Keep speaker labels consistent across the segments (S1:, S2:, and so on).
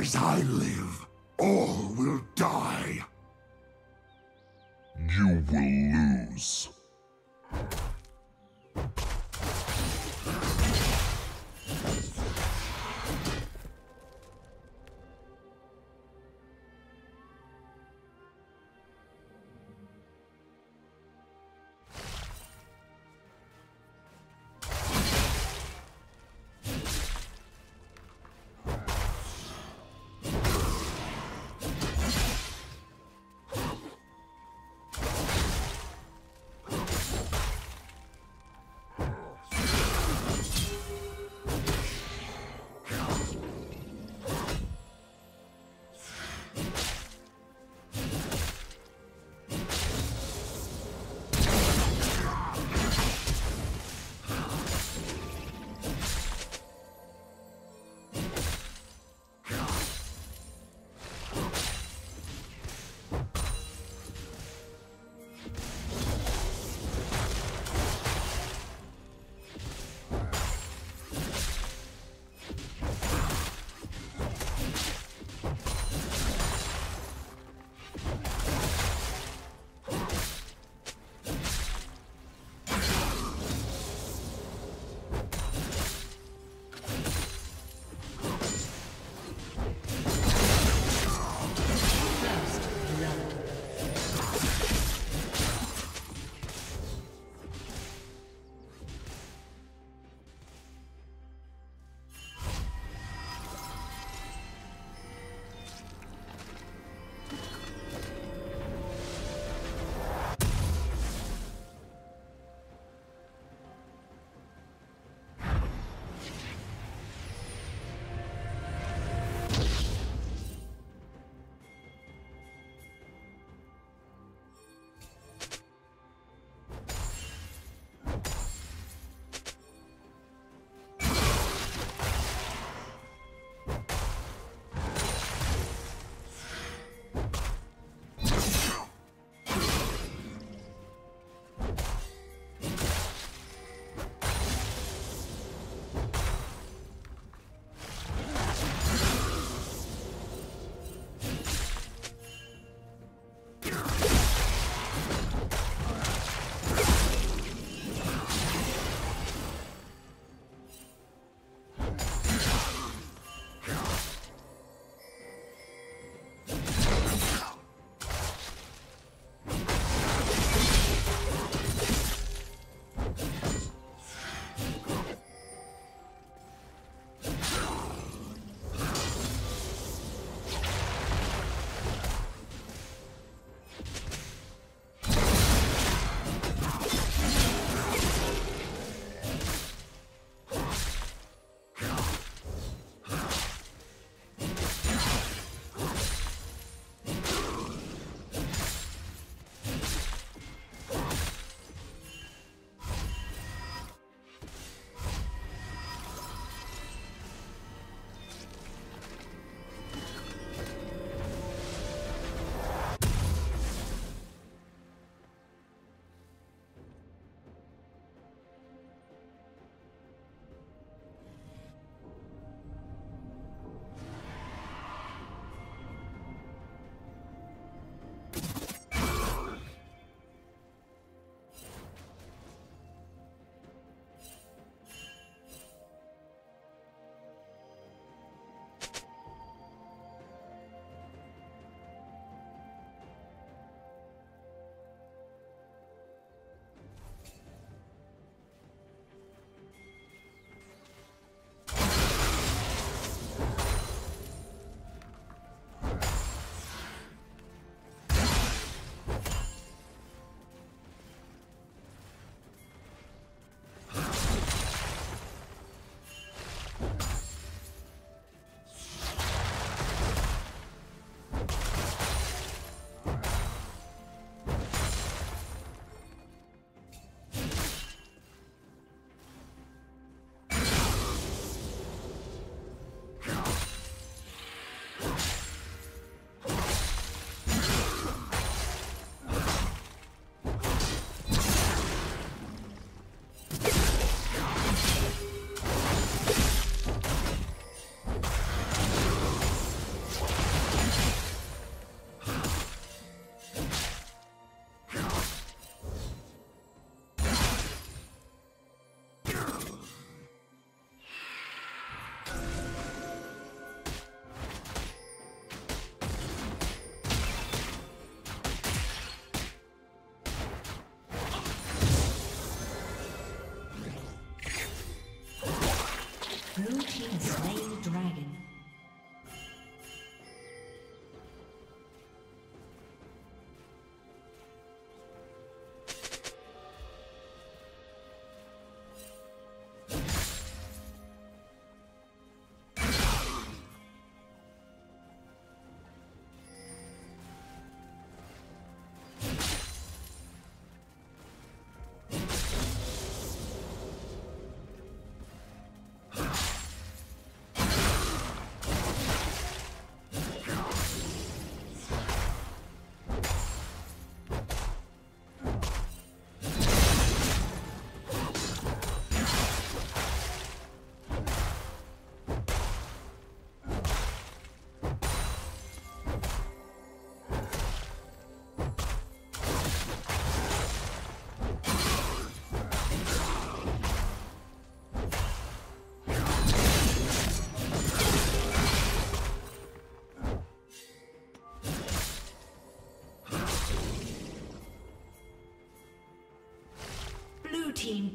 S1: As I live, all will die.
S2: You will lose.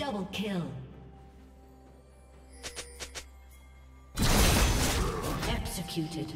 S3: Double kill. Executed.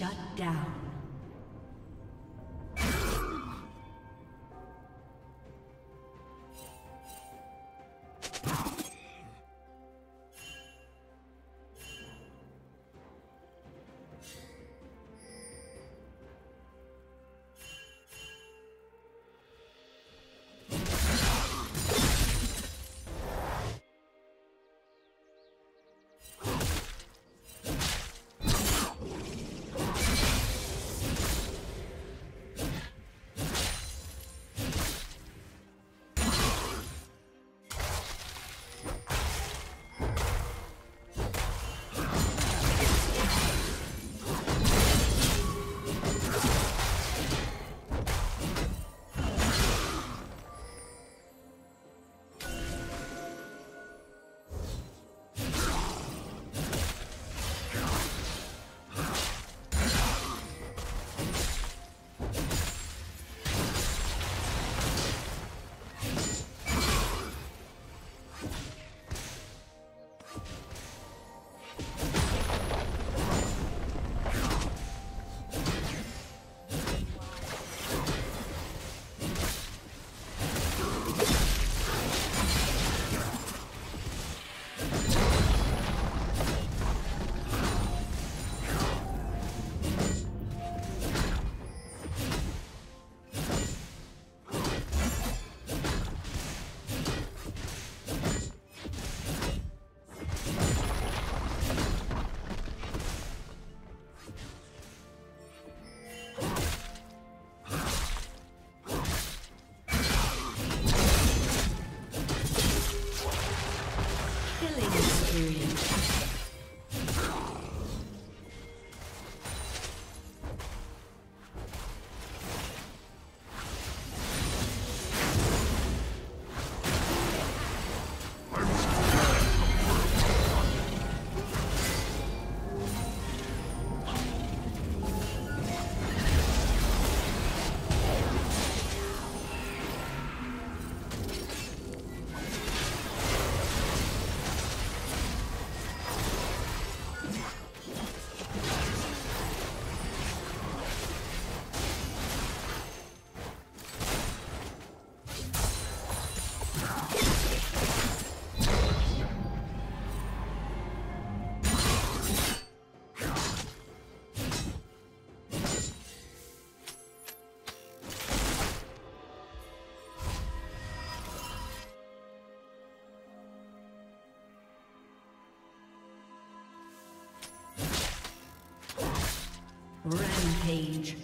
S3: Shut down. Rampage.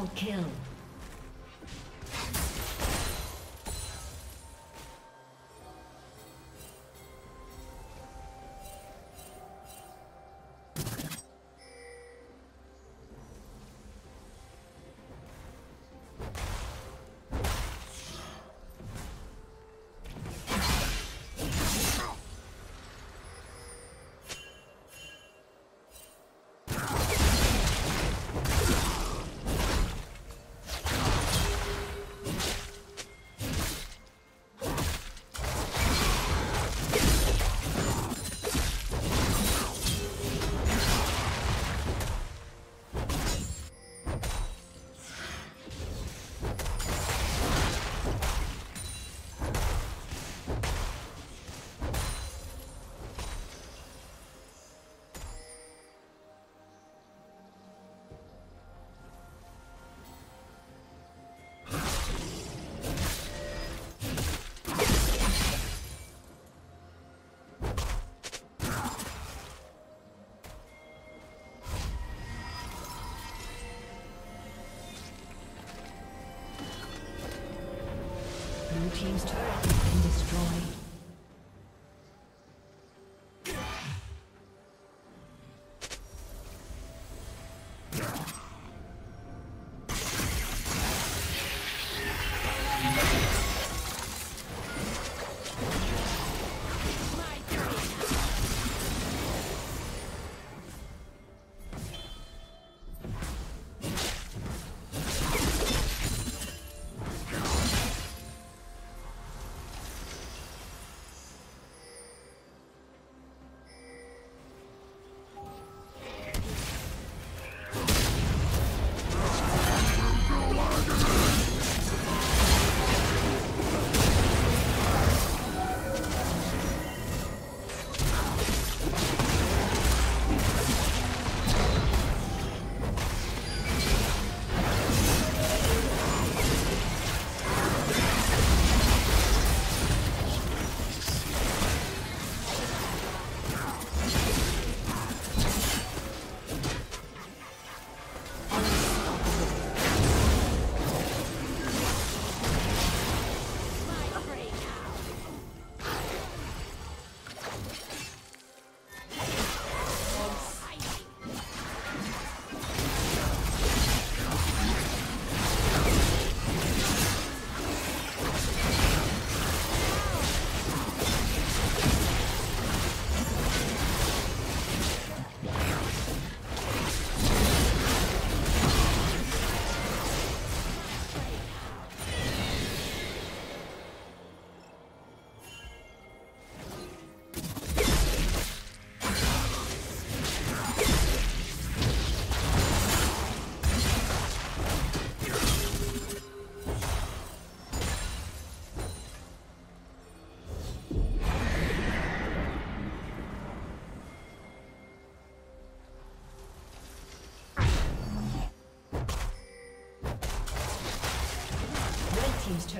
S3: Double kill. Yeah. ready.